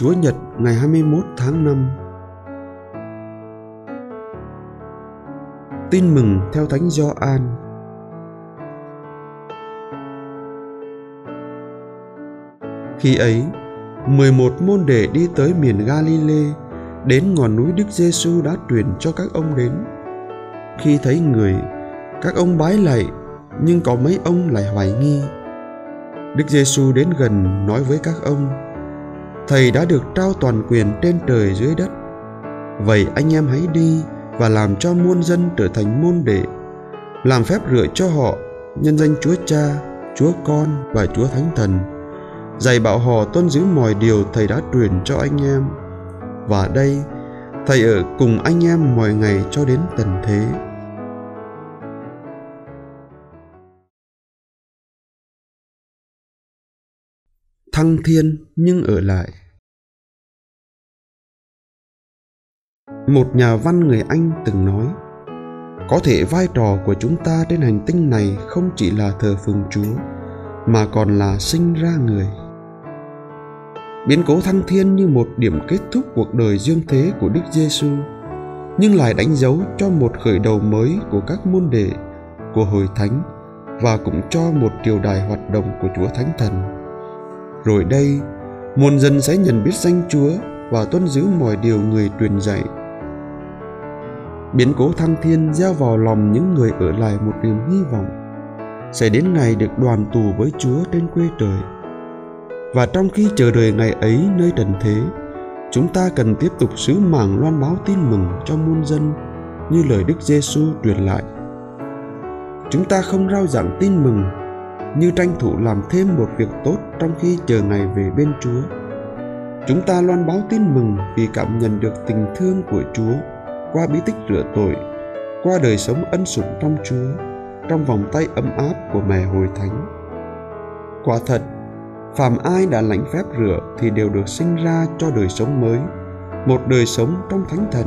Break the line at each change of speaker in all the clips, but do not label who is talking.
Chúa Nhật ngày 21 tháng 5 Tin mừng theo Thánh Gioan. Khi ấy, 11 môn đệ đi tới miền Galilee, đến ngọn núi Đức Giêsu đã truyền cho các ông đến. Khi thấy người, các ông bái lạy, nhưng có mấy ông lại hoài nghi. Đức Giêsu đến gần nói với các ông: Thầy đã được trao toàn quyền trên trời dưới đất. Vậy anh em hãy đi và làm cho muôn dân trở thành môn đệ, làm phép rửa cho họ nhân danh Chúa Cha, Chúa Con và Chúa Thánh Thần, dạy bảo họ tuân giữ mọi điều Thầy đã truyền cho anh em. Và đây, Thầy ở cùng anh em mọi ngày cho đến tận thế. Thăng thiên nhưng ở lại Một nhà văn người Anh từng nói Có thể vai trò của chúng ta trên hành tinh này không chỉ là thờ phượng Chúa Mà còn là sinh ra người Biến cố thăng thiên như một điểm kết thúc cuộc đời dương thế của Đức Giêsu, nhưng lại đánh dấu cho một khởi đầu mới của các môn đệ, của hội thánh và cũng cho một triều đài hoạt động của Chúa Thánh Thần. Rồi đây, muôn dân sẽ nhận biết danh Chúa và tuân giữ mọi điều người truyền dạy biến cố thăng thiên gieo vào lòng những người ở lại một niềm hy vọng sẽ đến ngày được đoàn tù với Chúa trên quê trời. Và trong khi chờ đợi ngày ấy nơi trần thế, chúng ta cần tiếp tục sứ mạng loan báo tin mừng cho muôn dân như lời Đức Giêsu truyền lại. Chúng ta không rao giảng tin mừng như tranh thủ làm thêm một việc tốt trong khi chờ ngày về bên Chúa. Chúng ta loan báo tin mừng vì cảm nhận được tình thương của Chúa qua bí tích rửa tội, qua đời sống ân sủng trong Chúa, trong vòng tay ấm áp của mẹ hồi thánh. Quả thật, phàm ai đã lãnh phép rửa thì đều được sinh ra cho đời sống mới, một đời sống trong thánh thần.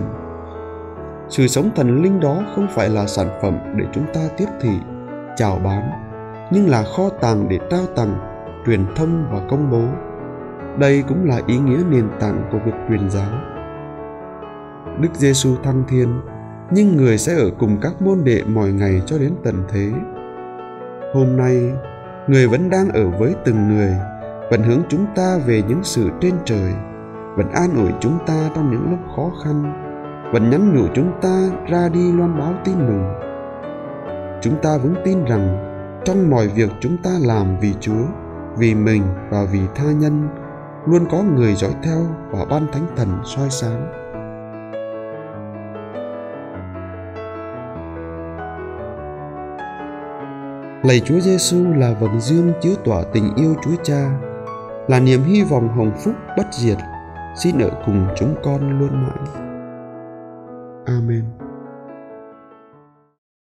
Sự sống thần linh đó không phải là sản phẩm để chúng ta tiếp thị, chào bán, nhưng là kho tàng để trao tặng, truyền thông và công bố. Đây cũng là ý nghĩa nền tảng của việc truyền giáo Đức Giêsu thăng thiên, nhưng người sẽ ở cùng các môn đệ mọi ngày cho đến tận thế. Hôm nay, người vẫn đang ở với từng người, vẫn hướng chúng ta về những sự trên trời, vẫn an ủi chúng ta trong những lúc khó khăn, vẫn nhắn nhủ chúng ta ra đi loan báo tin mừng. Chúng ta vững tin rằng trong mọi việc chúng ta làm vì Chúa, vì mình và vì tha nhân, luôn có người dõi theo và ban thánh thần soi sáng. Lạy Chúa Giêsu là vầng dương chiếu tỏa tình yêu Chúa Cha, là niềm hy vọng hồng phúc bất diệt, xin ở cùng chúng con luôn mãi. Amen.